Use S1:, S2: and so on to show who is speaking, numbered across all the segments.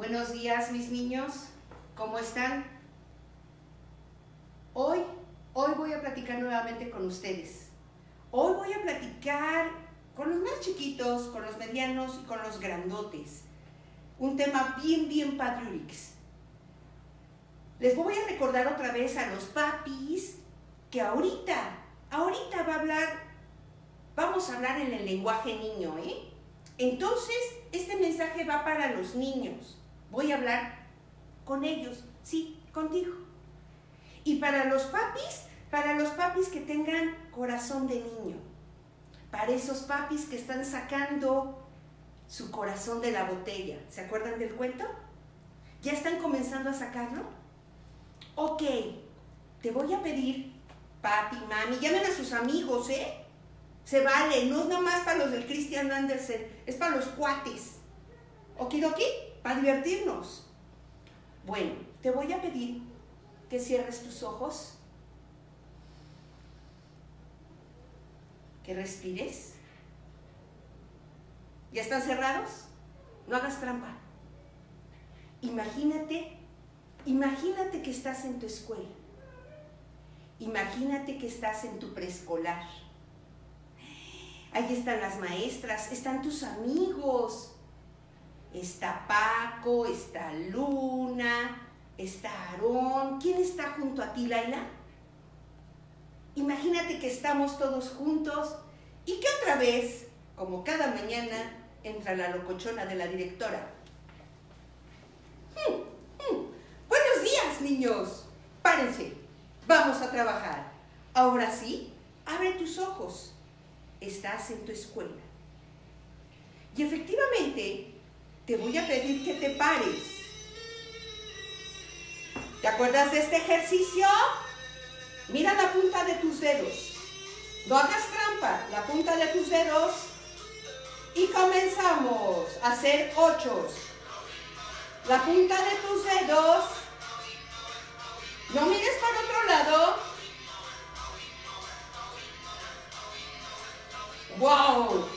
S1: Buenos días, mis niños. ¿Cómo están? Hoy, hoy voy a platicar nuevamente con ustedes. Hoy voy a platicar con los más chiquitos, con los medianos y con los grandotes. Un tema bien, bien patriurix. Les voy a recordar otra vez a los papis que ahorita, ahorita va a hablar, vamos a hablar en el lenguaje niño, ¿eh? Entonces, este mensaje va para los niños. Voy a hablar con ellos, sí, contigo. Y para los papis, para los papis que tengan corazón de niño. Para esos papis que están sacando su corazón de la botella. ¿Se acuerdan del cuento? ¿Ya están comenzando a sacarlo? Ok, te voy a pedir, papi, mami, llamen a sus amigos, ¿eh? Se vale, no es nada más para los del Christian Andersen, es para los cuates. ¿Okidoki? Para divertirnos. Bueno, te voy a pedir que cierres tus ojos, que respires. ¿Ya están cerrados? No hagas trampa. Imagínate, imagínate que estás en tu escuela. Imagínate que estás en tu preescolar. Ahí están las maestras, están tus amigos. Está Paco, está Luna, está Aarón. ¿Quién está junto a ti, Laila? Imagínate que estamos todos juntos y que otra vez, como cada mañana, entra la locochona de la directora. Hmm, hmm. Buenos días, niños. Párense. Vamos a trabajar. Ahora sí, abre tus ojos estás en tu escuela. Y efectivamente, te voy a pedir que te pares. ¿Te acuerdas de este ejercicio? Mira la punta de tus dedos. No hagas trampa, la punta de tus dedos. Y comenzamos a hacer ochos. La punta de tus dedos. No mires para otro lado. ¡Wow!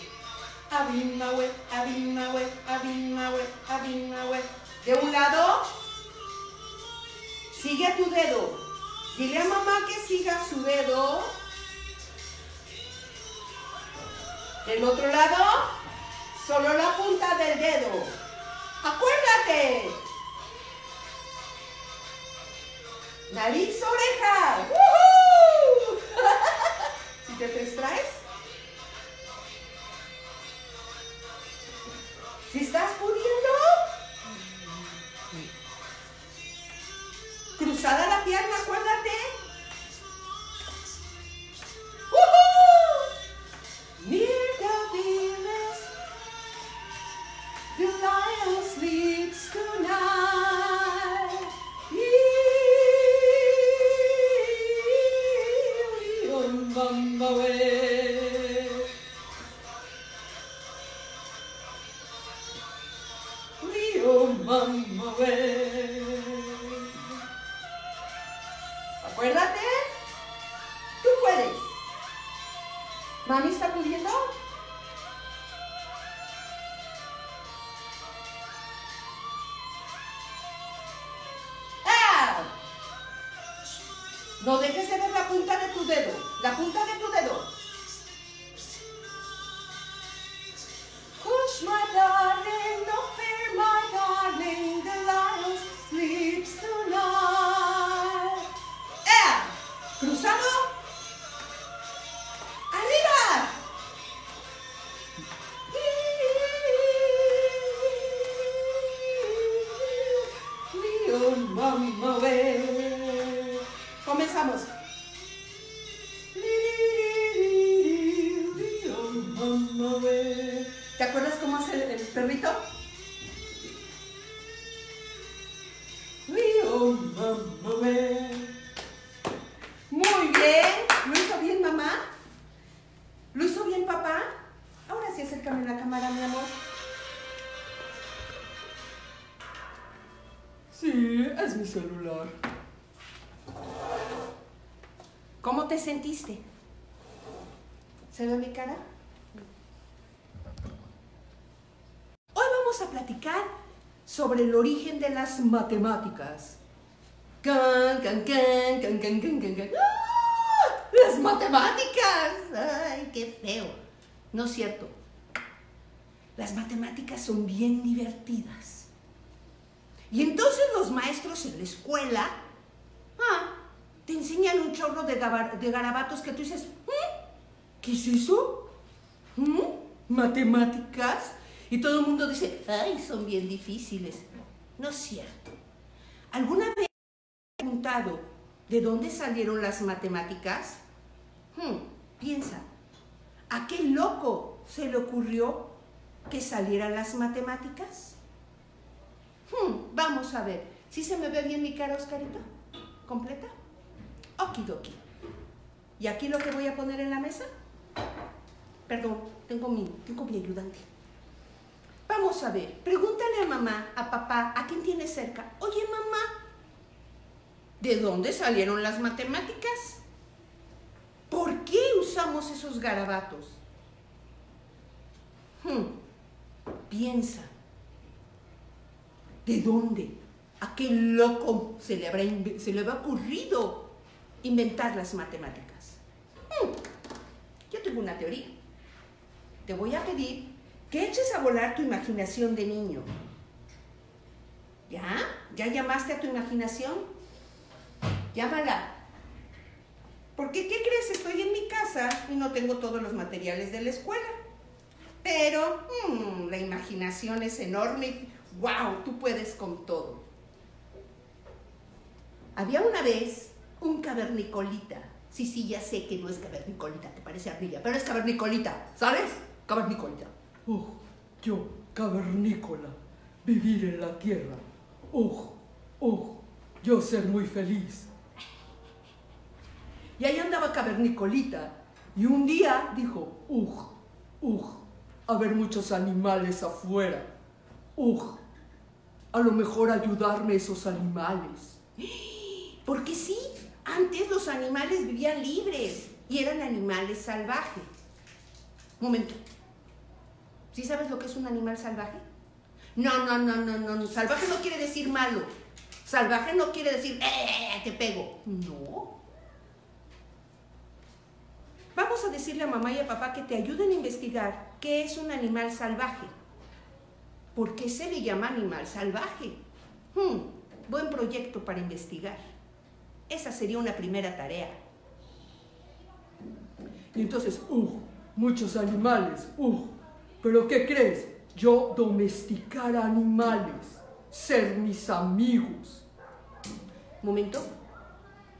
S1: Abimawe, Abimawe, Abimawe. De un lado, sigue tu dedo. Dile a mamá que siga su dedo. Del otro lado, solo la punta del dedo. ¡Acuérdate! Nariz, oreja. Si te distraes, La punta de tu dedo. My Sí,
S2: es mi celular.
S1: ¿Cómo te sentiste? ¿Se ve mi cara? Hoy vamos a platicar sobre el origen de las matemáticas. Can, can, can, can, can, can, can, can. ¡Ah! ¡Las matemáticas! ¡Ay, qué feo! No es cierto. Las matemáticas son bien divertidas. Y entonces los maestros en la escuela ah, te enseñan un chorro de, garabatos que tú dices, "¿Mm? ¿qué es eso? ¿Mm? ¿Matemáticas? Y todo el mundo dice, ay, son bien difíciles. No es cierto. ¿Alguna vez has preguntado de dónde salieron las matemáticas? Hmm, piensa, ¿a qué loco se le ocurrió que salieran las matemáticas? Hmm, vamos a ver. ¿Sí se me ve bien mi cara, Oscarito? ¿Completa? Okidoki. ¿Y aquí lo que voy a poner en la mesa? Perdón, tengo mi, tengo mi ayudante. Vamos a ver, pregúntale a mamá, a papá, a quien tiene cerca. Oye, mamá, ¿de dónde salieron las matemáticas? ¿Por qué usamos esos garabatos? Hmm, Piensa. ¿De dónde? ¿A qué loco se le, habrá se le habrá ocurrido inventar las matemáticas? Hmm, Yo tengo una teoría. Te voy a pedir que eches a volar tu imaginación de niño. ¿Ya? ¿Ya llamaste a tu imaginación? Llámala. Porque, ¿qué crees? Estoy en mi casa y no tengo todos los materiales de la escuela. Pero mm, la imaginación es enorme. ¡Wow! Tú puedes con todo. Había una vez un cavernicolita. Sí, sí, ya sé que no es cavernicolita, te parece ardilla, pero es cavernicolita, ¿sabes? Cavernicolita.
S2: Oh, yo, cavernícola, vivir en la tierra. Oh, oh, yo ser muy feliz.
S1: Y ahí andaba cavernicolita. Y un día dijo,
S2: Ugh, ugh, haber muchos animales afuera. Ugh, a lo mejor ayudarme esos animales.
S1: porque sí, antes los animales vivían libres y eran animales salvajes. Momento. ¿Sí sabes lo que es un animal salvaje? No, no, no, no, no. Salvaje no quiere decir malo. Salvaje no quiere decir, ¡eh, te pego! No. Vamos a decirle a mamá y a papá que te ayuden a investigar qué es un animal salvaje. ¿Por qué se le llama animal salvaje? Hmm, buen proyecto para investigar. Esa sería una primera tarea.
S2: Y entonces, ugh, muchos animales, ugh. Pero ¿qué crees? Yo domesticar animales, ser mis amigos.
S1: Momento.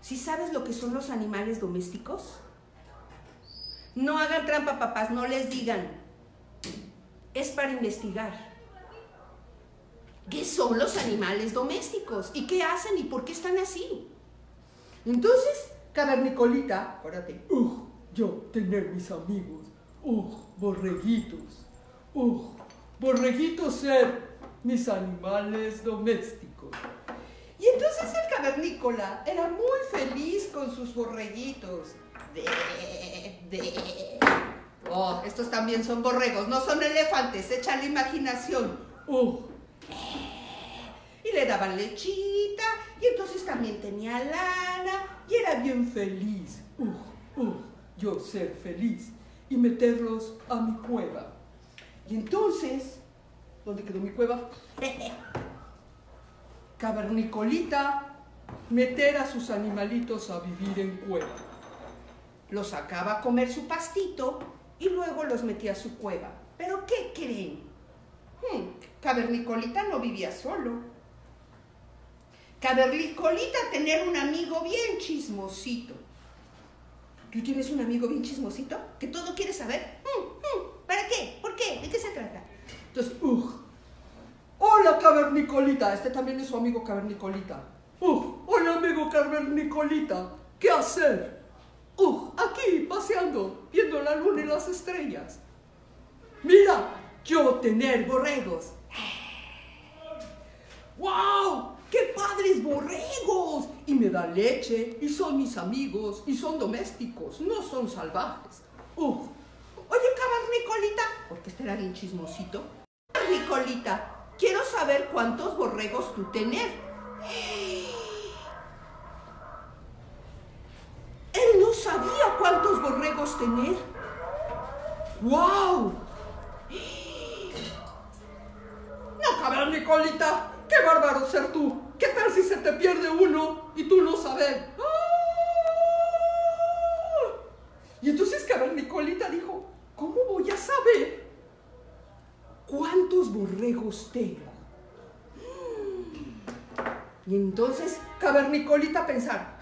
S1: ¿Sí sabes lo que son los animales domésticos? No hagan trampa, papás, no les digan. Es para investigar. ¿Qué son los animales domésticos? ¿Y qué hacen y por qué están así? Entonces, cavernicolita, acuérdate,
S2: Ugh, yo tener mis amigos. Ugh, borreguitos. Ugh, borreguitos ser mis animales domésticos.
S1: Y entonces el cavernícola era muy feliz con sus borreguitos. De, de. Oh, estos también son borregos, no son elefantes, echa la imaginación.
S2: Ugh,
S1: Le daban lechita, y entonces también tenía lana, y era bien feliz.
S2: ugh, ugh, yo ser feliz y meterlos a mi cueva.
S1: Y entonces, ¿dónde quedó mi cueva?
S2: Cavernicolita, meter a sus animalitos a vivir en cueva.
S1: Los sacaba a comer su pastito y luego los metía a su cueva. ¿Pero qué creen? Hmm, Cavernicolita no vivía solo. Cavernicolita tener un amigo bien chismosito. ¿Tú tienes un amigo bien chismosito? ¿Que todo quiere saber? Hmm, hmm, ¿Para qué? ¿Por qué? ¿De qué se trata?
S2: Entonces, ugh. Hola, Cavernicolita. Este también es su amigo Cavernicolita. Ugh, hola, amigo Cavernicolita. ¿Qué hacer? Ugh, aquí, paseando, viendo la luna y las estrellas. Mira, yo tener borregos. ¡Wow! ¡Qué padres borregos! Y me da leche, y son mis amigos, y son domésticos, no son salvajes. Ugh,
S1: Oye, Cavernicolita, porque este era bien chismosito. Cavernicolita, quiero saber cuántos borregos tú tener. Él no sabía cuántos borregos tener.
S2: ¡Wow! No, cabrón, Nicolita. ¡Qué bárbaro ser tú! ¿Qué tal si se te pierde uno y tú no sabes? ¡Ah! Y entonces Nicolita dijo, ¿cómo voy a saber cuántos borregos tengo? Y entonces Cavernicolita pensar,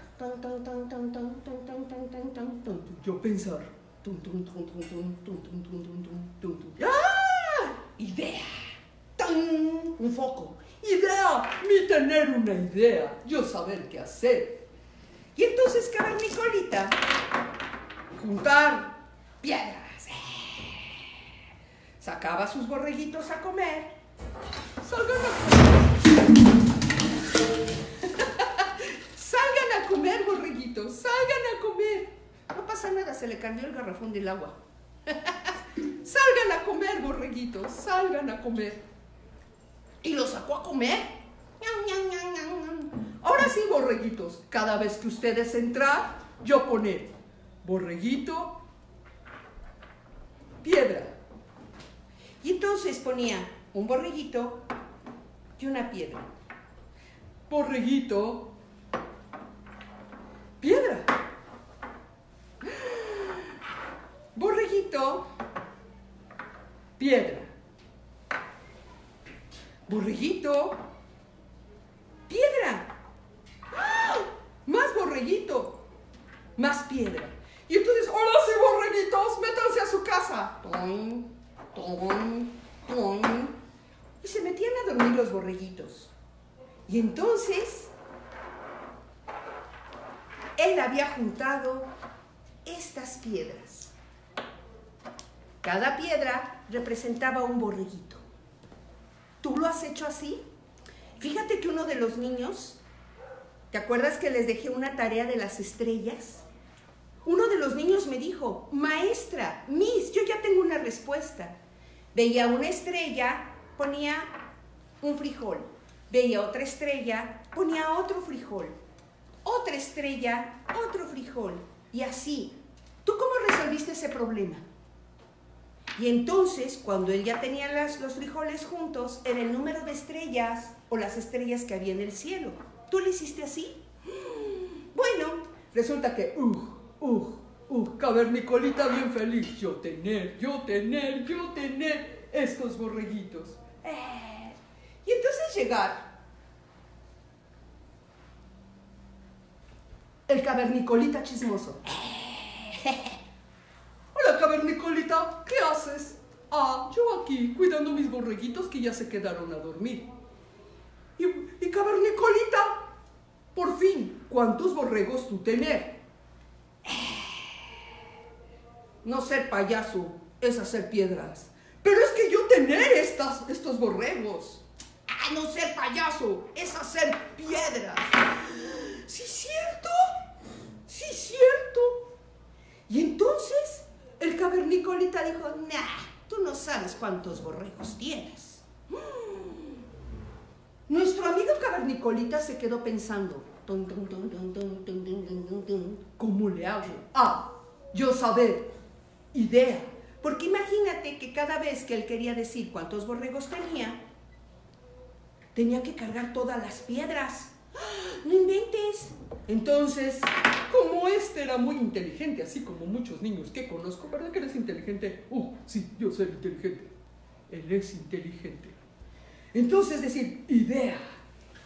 S2: yo pensar, ¡Ah! idea, un foco, idea, mi tener una idea, yo saber qué hacer. Y entonces Cavernicolita, juntar piedras, sacaba sus borreguitos a comer, salgan a Salgan a comer, borreguitos, salgan a comer. No pasa nada, se le cambió el garrafón del agua. salgan a comer, borreguitos, salgan a comer. Y lo sacó a comer. Ahora sí, borreguitos, cada vez que ustedes entran, yo poner borreguito, piedra. Y entonces ponía un borreguito y una piedra. Borreguito, piedra. Borreguito, piedra. Borreguito, piedra. ¡Ah! Más borreguito, más piedra. Y entonces, hola sí, borreguitos, métanse a su casa. Y se metían a dormir los borreguitos. Y entonces él había juntado estas piedras. Cada piedra representaba un borreguito. ¿Tú lo has hecho así? Fíjate que uno de los niños, ¿te acuerdas que les dejé una tarea de las estrellas? Uno de los niños me dijo, maestra, Miss, yo ya tengo una respuesta. Veía una estrella, ponía un frijol. Veía otra estrella, ponía otro frijol otra estrella, otro frijol. Y así. ¿Tú cómo resolviste ese problema? Y entonces, cuando él ya tenía los frijoles juntos, era el número de estrellas o las estrellas que había en el cielo. ¿Tú lo hiciste así? Bueno, resulta que, uh, uh, uh, cavernicolita bien feliz. Yo tener, yo tener, yo tener estos borreguitos. Eh, y entonces llegar el cavernicolita chismoso. Hola, cavernicolita, ¿qué haces? Ah, yo aquí, cuidando mis borreguitos que ya se quedaron a dormir. Y, y cavernicolita, por fin, ¿cuántos borregos tú tener? No ser payaso es hacer piedras. Pero es que yo tener estas, estos borregos. Ah, no ser payaso es hacer piedras. Sí, cierto. Sí, cierto. Y entonces el cavernicolita dijo, nah, tú no sabes cuántos borregos tienes. Nuestro amigo cavernicolita se quedó pensando, ¿cómo le hago? Ah, yo saber, idea. Porque imagínate que cada vez que él quería decir cuántos borregos tenía, tenía que cargar todas las piedras. No inventes. Entonces, como este era muy inteligente, así como muchos niños que conozco, ¿verdad que eres inteligente? Uh, sí, yo soy inteligente. Él es inteligente. Entonces, decir, idea.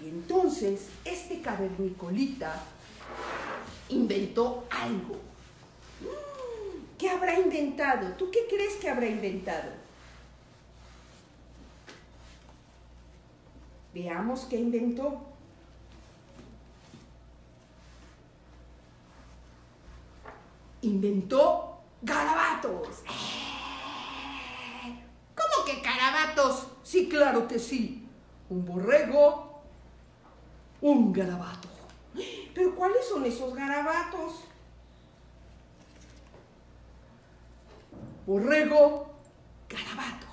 S2: Y entonces, este cavernicolita inventó algo. ¿Qué habrá inventado? ¿Tú qué crees que habrá inventado? Veamos qué inventó. Inventó garabatos. ¿Cómo que garabatos? Sí, claro que sí. Un borrego, un garabato. ¿Pero cuáles son esos garabatos? Borrego, garabato.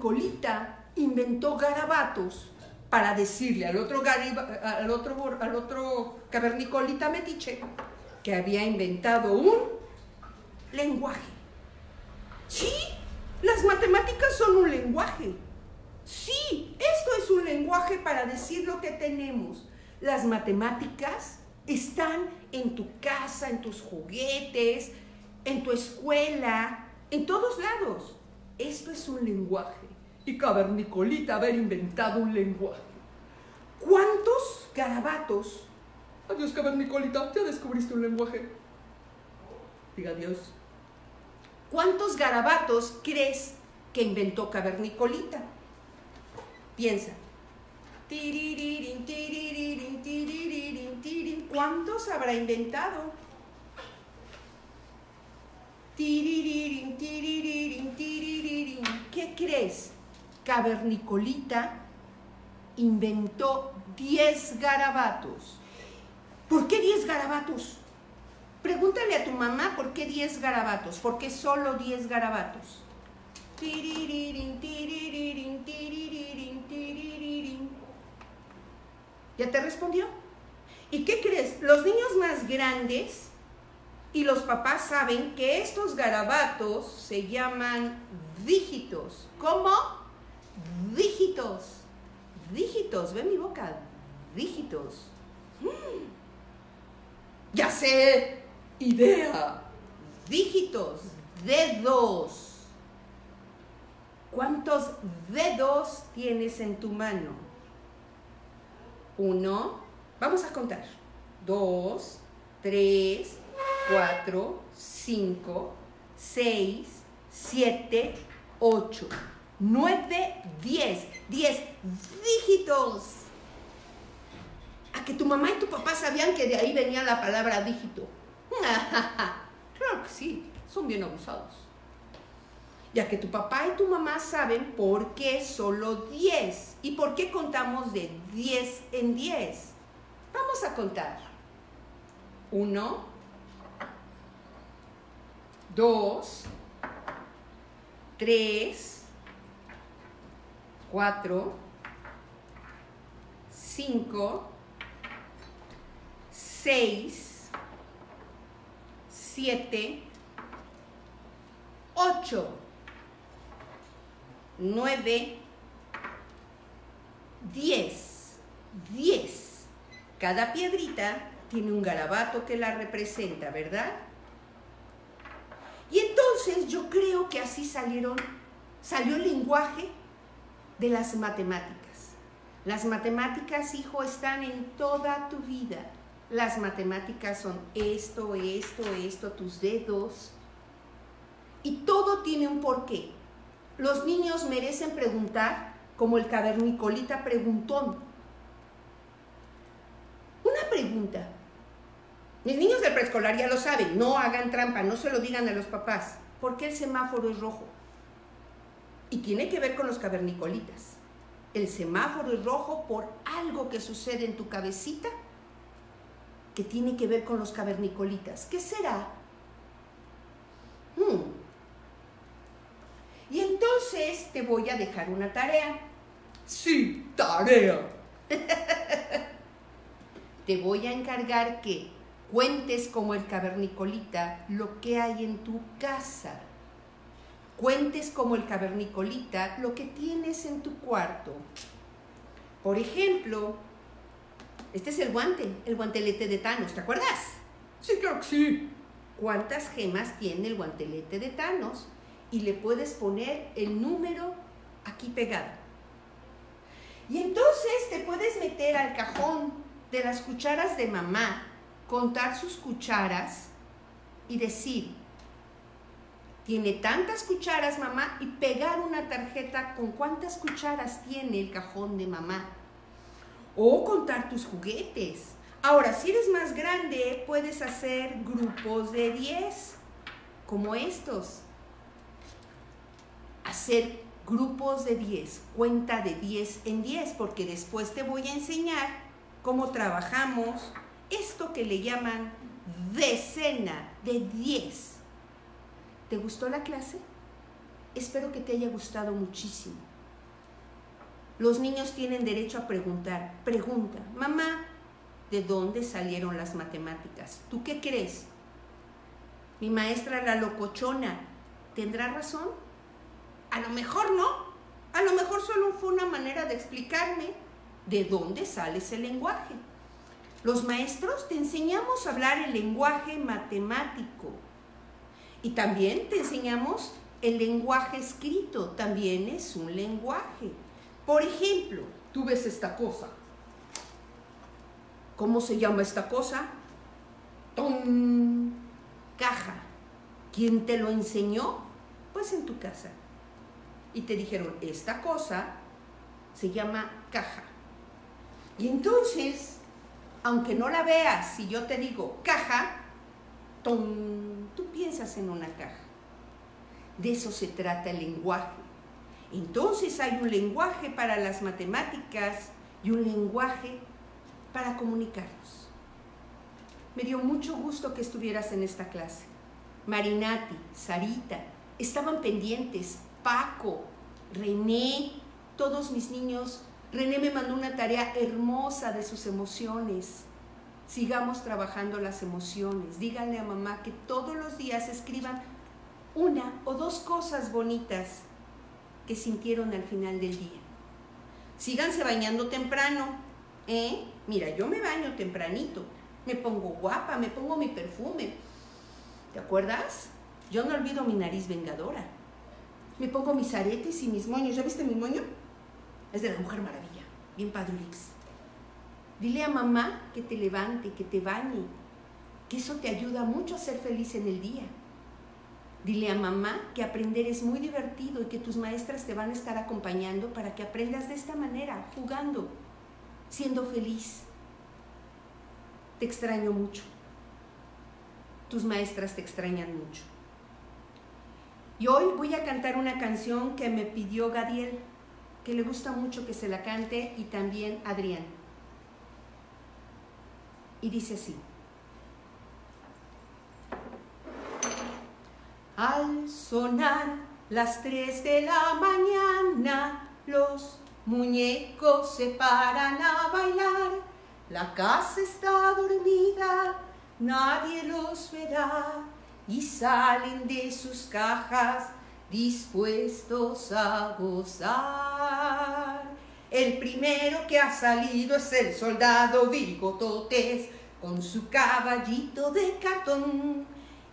S2: Cavernicolita inventó garabatos para decirle al otro, al otro, al otro cavernicolita metiche que había inventado un lenguaje. Sí, las matemáticas son un lenguaje. Sí, esto es un lenguaje para decir lo que tenemos. Las matemáticas están en tu casa, en tus juguetes, en tu escuela, en todos lados. Esto es un lenguaje. Y Cavernicolita haber inventado un lenguaje. ¿Cuántos garabatos? Adiós, Cavernicolita, ya descubriste un lenguaje. Diga adiós. ¿Cuántos garabatos crees que inventó Cavernicolita? Piensa. ¿Cuántos habrá inventado? ¿Qué crees? Cavernicolita inventó 10 garabatos. ¿Por qué 10 garabatos? Pregúntale a tu mamá por qué 10 garabatos. ¿Por qué solo 10 garabatos? ¿Ya te respondió? ¿Y qué crees? Los niños más grandes y los papás saben que estos garabatos se llaman dígitos. ¿Cómo? Dígitos. Dígitos. Ve mi boca. Dígitos. Mm. Ya sé. Idea. Dígitos. Dedos. ¿Cuántos dedos tienes en tu mano? Uno. Vamos a contar. Dos, tres, cuatro, cinco, seis, siete, ocho, nueve, diez. Diez dígitos. A que tu mamá y tu papá sabían que de ahí venía la palabra dígito. claro que sí, son bien abusados ya que tu papá y tu mamá saben por qué solo 10 y por qué contamos de 10 en 10. Vamos a contar. 1, 2, 3, 4, 5, 6, 7, 8. 9, 10. 10. Cada piedrita tiene un garabato que la representa, ¿verdad? Y entonces yo creo que así salieron, salió el lenguaje de las matemáticas. Las matemáticas, hijo, están en toda tu vida. Las matemáticas son esto, esto, esto, tus dedos. Y todo tiene un porqué. Los niños merecen preguntar como el cavernicolita preguntón. Una pregunta. Mis niños del preescolar ya lo saben, no hagan trampa, no se lo digan a los papás. ¿Por qué el semáforo es rojo? Y tiene que ver con los cavernicolitas. El semáforo es rojo por algo que sucede en tu cabecita que tiene que ver con los cavernicolitas. ¿Qué será? Hmm. Y entonces te voy a dejar una tarea.
S3: Sí, tarea.
S2: te voy a encargar que cuentes como el cavernicolita lo que hay en tu casa. Cuentes como el cavernicolita lo que tienes en tu cuarto. Por ejemplo, este es el guante, el guantelete de Thanos, ¿te acuerdas?
S3: Sí, claro que sí.
S2: ¿Cuántas gemas tiene el guantelete de Thanos? y le puedes poner el número aquí pegado. Y entonces te puedes meter al cajón de las cucharas de mamá, contar sus cucharas y decir, tiene tantas cucharas mamá y pegar una tarjeta con cuántas cucharas tiene el cajón de mamá. O contar tus juguetes. Ahora, si eres más grande, puedes hacer grupos de 10, como estos hacer grupos de 10, cuenta de 10 en 10, porque después te voy a enseñar cómo trabajamos esto que le llaman decena de 10. ¿Te gustó la clase?
S1: espero que te haya gustado muchísimo. Los niños tienen derecho a preguntar. Pregunta, mamá, ¿de dónde salieron las matemáticas? ¿Tú qué crees? Mi maestra la locochona, ¿tendrá razón? A lo mejor no. A lo mejor solo fue una manera de explicarme de dónde sale ese lenguaje. Los maestros te enseñamos a hablar el lenguaje matemático y también te enseñamos el lenguaje escrito, también es un lenguaje. Por ejemplo,
S2: Tú ves esta cosa.
S1: ¿cómo se llama esta cosa?
S2: ¡Tom!
S1: Caja. ¿Quién te lo enseñó? Pues en tu casa. Y te dijeron, esta cosa se llama caja. Y entonces, aunque no la veas, si yo te digo caja, ¡tom! Piensas en una caja. De eso se trata el lenguaje. Entonces hay un lenguaje para las matemáticas y un lenguaje para comunicarnos. Me dio mucho gusto que estuvieras en esta clase. Marinati, Sarita, estaban pendientes, Paco, René, todos mis niños. René me mandó una tarea hermosa de sus emociones. Sigamos trabajando las emociones. Díganle a mamá que todos los días escriban una o dos cosas bonitas que sintieron al final del día. Síganse bañando temprano, ¿eh? Mira, yo me baño tempranito, me pongo guapa, me pongo mi perfume. ¿Te acuerdas? Yo no olvido mi nariz vengadora. Me pongo mis aretes y mis moños. ¿Ya viste mi moño? Es de la Mujer Maravilla, bien padrix. Dile a mamá que te levante, que te bañe, que eso te ayuda mucho a ser feliz en el día. Dile a mamá que aprender es muy divertido y que tus maestras te van a estar acompañando para que aprendas de esta manera, jugando, siendo feliz. Te extraño mucho. Tus maestras te extrañan mucho. Y hoy voy a cantar una canción que me pidió Gadiel, que le gusta mucho que se la cante y también Adrián. Y dice así. Al sonar las tres de la mañana, los muñecos se paran a bailar. La casa está dormida, nadie los verá y salen de sus cajas dispuestos a gozar. El primero que ha salido es el soldado Bigototes con su caballito de cartón.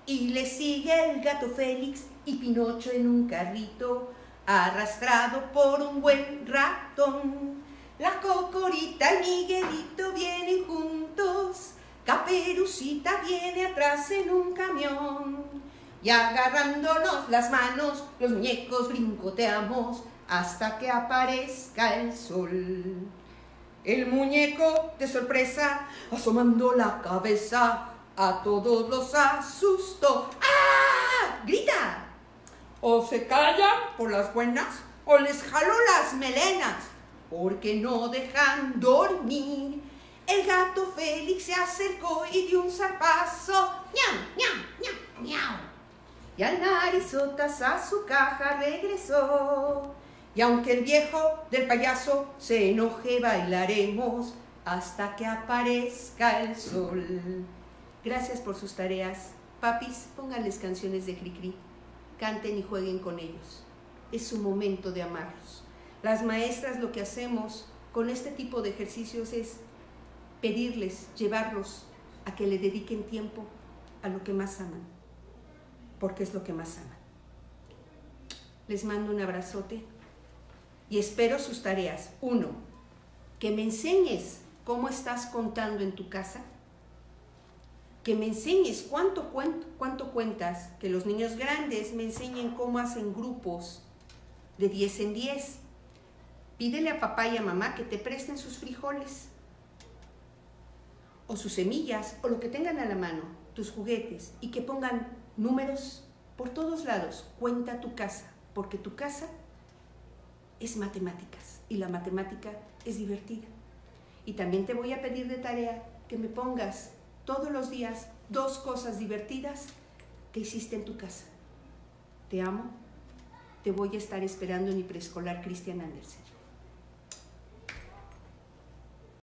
S1: Y le sigue el gato Félix y Pinocho en un carrito, arrastrado por un buen ratón. La cocorita y Miguelito vienen juntos, Caperucita viene atrás en un camión. Y agarrándonos las manos, los muñecos brincoteamos hasta que aparezca el sol. El muñeco, de sorpresa, asomando la cabeza, a todos los asustó. ¡Ah! ¡Grita! O se callan por las buenas o les jaló las melenas porque no dejan dormir. El gato Félix se acercó y dio un zarpazo. ¡Ñam, ñam, ñam, ñam! Y al narizotas a su caja regresó. Y aunque el viejo del payaso se enoje, bailaremos hasta que aparezca el sol. Gracias por sus tareas. Papis, pónganles canciones de Cricri. Canten y jueguen con ellos. Es su momento de amarlos. Las maestras lo que hacemos con este tipo de ejercicios es pedirles, llevarlos a que le dediquen tiempo a lo que más aman, porque es lo que más aman. Les mando un abrazote y espero sus tareas. Uno, que me enseñes cómo estás contando en tu casa que me enseñes cuánto, cuento, cuánto cuentas, que los niños grandes me enseñen cómo hacen grupos de 10 en 10. Pídele a papá y a mamá que te presten sus frijoles o sus semillas o lo que tengan a la mano, tus juguetes y que pongan números por todos lados. Cuenta tu casa, porque tu casa es matemáticas y la matemática es divertida. Y también te voy a pedir de tarea que me pongas todos los días dos cosas divertidas que hiciste en tu casa. Te amo, te voy a estar esperando en mi preescolar Christian Andersen.